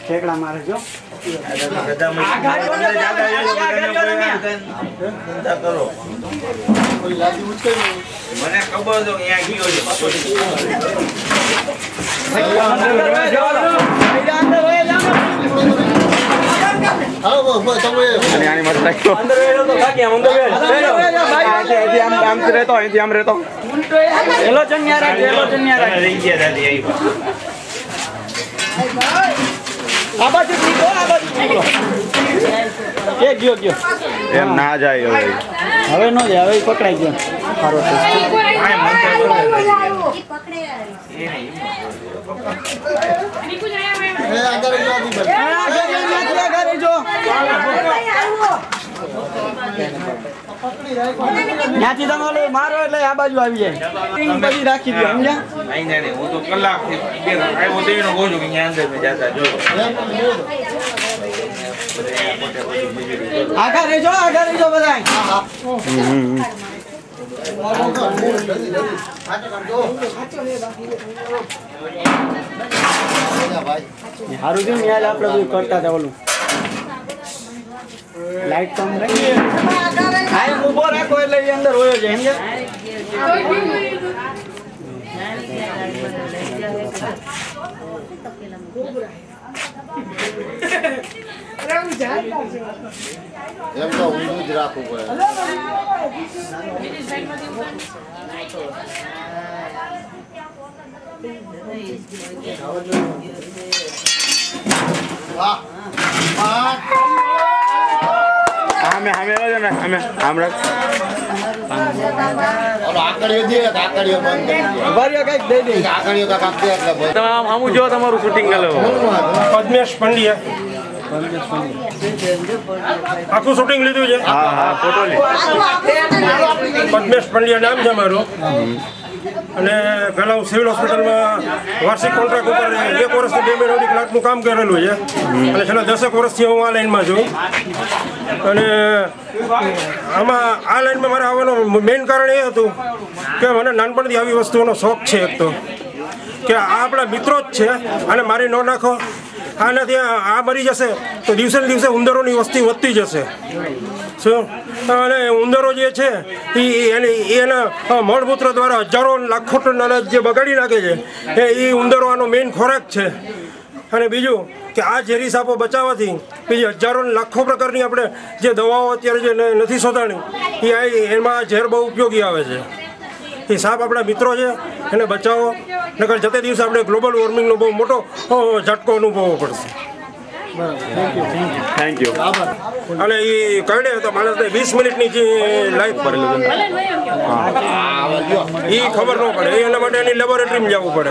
ઠેકડા મારે જો. મને ખબર તો અહીંયા ગયો છે અને અંદર મત રાખજો અહીંથી આમ આમ રહેતો અહીંથી આમ રહેતો. એલો જન્યા રાખ એલો જન્યા રાખ રહી ગયા દાદી આવી આ બાજુ નીકળો આ બાજુ નીકળો. એ ગયો ગયો. એમ ના જાય હવે. હવે નો જાય હવે પકડાઈ ગયો. સારો છે. ત્યાંથી તમે ઓલું મારો એટલે આ બાજુ આવી જાય. પછી રાખી દો સમજ્યા? હું તો કલાકથી બે આવ્યો તો એનો કહું છું કે અહીંયા અંદર મેં જતા જોયો. આગળ રહેજો આગળ રહેજો બધા સારું છે ને યાર આપણે બધું કરતા હતા ઓલું. લાઈટ કમ રહી હા એમ ઊભો રાખો એટલે એ અંદર હોયો છે સમજ્યા એમ તો ઊંધું જ રાખવું પડે વાહ વાહ આમે ને આમે રાખ તમારું શૂટિંગ કરો પદ્મેશ પંડ્યા. આખું શૂટિંગ લીધું છે. હા હા ફોટો લે. પદ્મેશ પંડ્યા નામ છે મારું. અને પહેલાં હું સિવિલ હોસ્પિટલમાં વાર્ષિક કોન્ટ્રાક્ટ ઉપર એક વર્ષથી બે મહિના સુધી કામ કરેલું છે. અને છેલ્લા દસેક વર્ષથી હું આ લાઈનમાં છું. અને આમાં આ લાઈનમાં મારે આવવાનું મેઇન કારણ એ હતું કે મને નાનપણથી આવી વસ્તુઓનો શોખ છે એક તો. કે આ આપણા મિત્રો જ છે અને મારી ન નાખો આનાથી આ મરી જશે તો દિવસે ને દિવસે ઉંદરોની વસ્તી વધતી જશે. શું? અને ઉંદરો જે છે એ એની એના મળમૂત્ર દ્વારા હજારો લાખો ટન અનાજ જે બગાડી નાખે છે, એ એ ઉંદરો આનો મેઇન ખોરાક છે. અને બીજું કે આ ઝેરી સાપો બચાવવાથી બીજી હજારો લાખો પ્રકારની આપણે જે દવાઓ અત્યારે જે નથી શોધાણી એ એમાં ઝેર બહુ ઉપયોગી આવે છે. એ સાહેબ આપણા મિત્રો છે. એને બચાવો. નકર જતે દિવસે આપણે ગ્લોબલ વોર્મિંગનો બહુ મોટો ઝટકો અનુભવવો પડશે. થેન્ક યુ અને એ કરડે તો માણસને વીસ મિનિટની જે લાઈફ ભરેલું એ ખબર ન પડે. એ એના માટે એની લેબોરેટરીમાં જવું પડે.